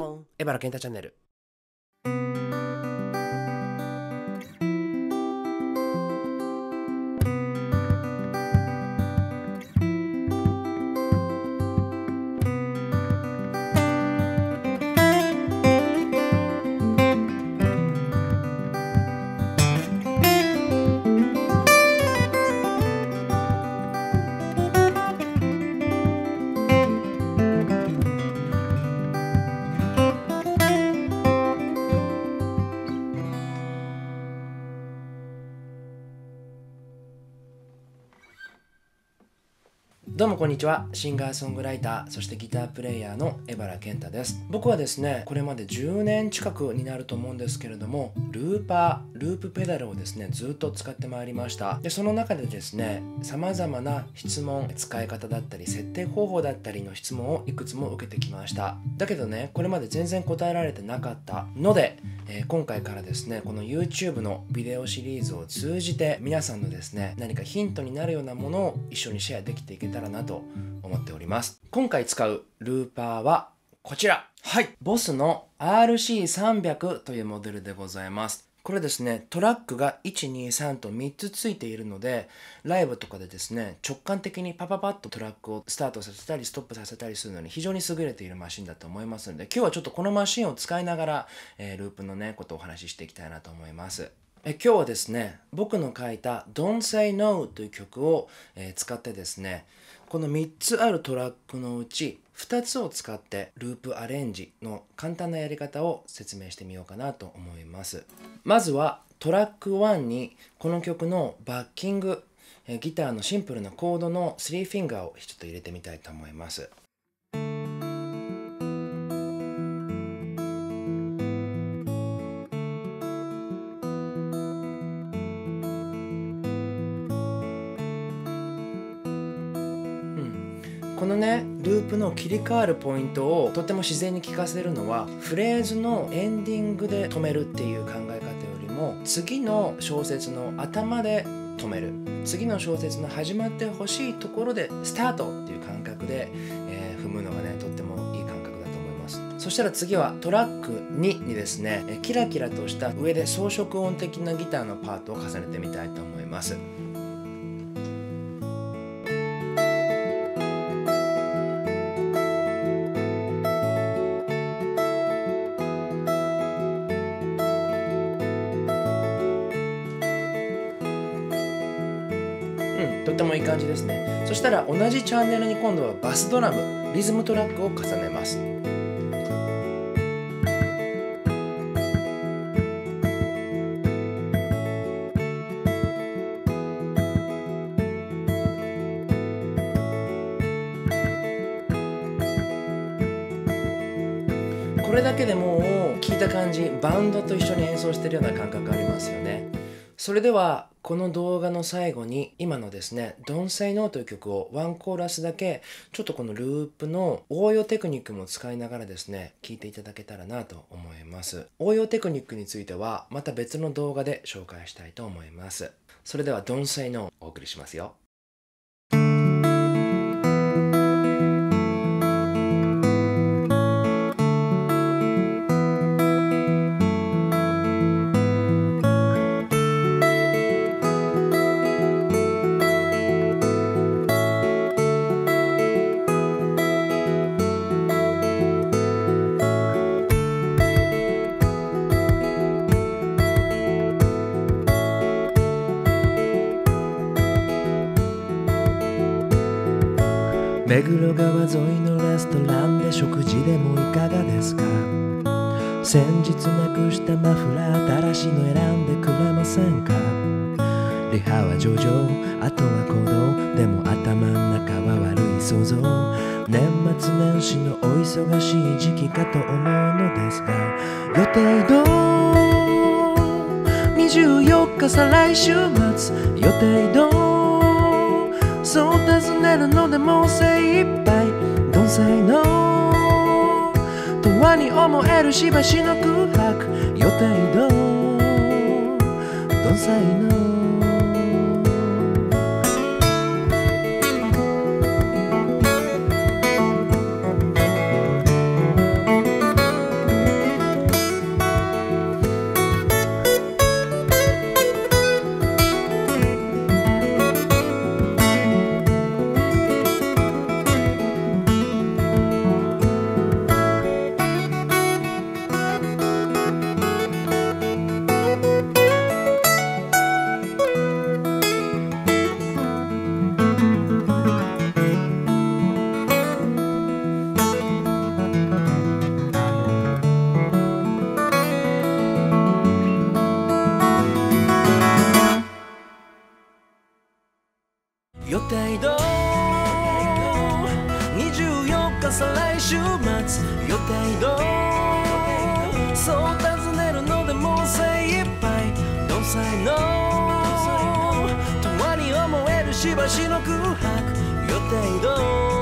ポンエバラ健太チャンネルどうもこんにちは。シンガーソングライターそしてギタープレイヤーの江原健太です。僕はですねこれまで10年近くになると思うんですけれどもルーパーループペダルをですねずっと使ってまいりました。でその中でですね様々な質問使い方だったり設定方法だったりの質問をいくつも受けてきました。だけどねこれまで全然答えられてなかった。ので、えー今回からですねこの YouTube のビデオシリーズを通じて皆さんのですね何かヒントになるようなものを一緒にシェアできていけたらなと思っております。今回使うルーパーはこちら。はい。ボスの RC300 というモデルでございます。これですねトラックが123と3つついているのでライブとかでですね直感的にパパパッとトラックをスタートさせたりストップさせたりするのに非常に優れているマシンだと思いますので今日はちょっとこのマシンを使いながら、えーループのねことをお話ししていきたいなと思いますえ今日はですね僕の書いた「Don't Say No」という曲を、え使ってですねこの3つあるトラックのうち2つを使ってループアレンジの簡単なやり方を説明してみようかなと思います。まずはトラック1にこの曲のバッキングギターのシンプルなコードの3フィンガーをちょっと入れてみたいと思います。このねループの切り替わるポイントをとても自然に聞かせるのはフレーズのエンディングで止めるっていう考え方よりも次の小説の頭で止める。次の小説の始まってほしいところでスタートっていう感覚で、えー踏むのがねとってもいい感覚だと思います。そしたら次はトラック2にですねキラキラとした上で装飾音的なギターのパートを重ねてみたいと思います。うん、とてもいい感じですね。そしたら同じチャンネルに今度はバスドラムリズムトラックを重ねます。これだけでもう聞いた感じバンドと一緒に演奏してるような感覚ありますよね。それではこの動画の最後に今のですね「Don't Say No」という曲をワンコーラスだけちょっとこのループの応用テクニックも使いながらですね聴いていただけたらなと思います。応用テクニックについてはまた別の動画で紹介したいと思います。それでは「Don't Say No」お送りしますよ。目黒川沿いのレストランで食事でもいかがですか？先日なくしたマフラー新しいの選んでくれませんか？リハは上々。あとは行動。でも頭の中は悪い想像。年末年始のお忙しい時期かと思うのですが。予定ど24日再来週末。予定どそう尋ねるのでもう精一杯 Don't say no とはに思えるしばしの空白予定ど Don't say no「そう尋ねるのでもう精一杯。Don't say no 永遠に思えるしばしの空白。予定どう